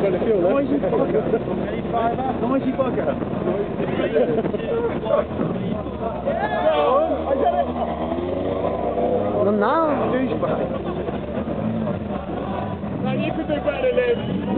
Gonna feel that. Noisy bugger. Noisy bugger. I get it. Não, não. Douchebag. No, you could do better, Liv.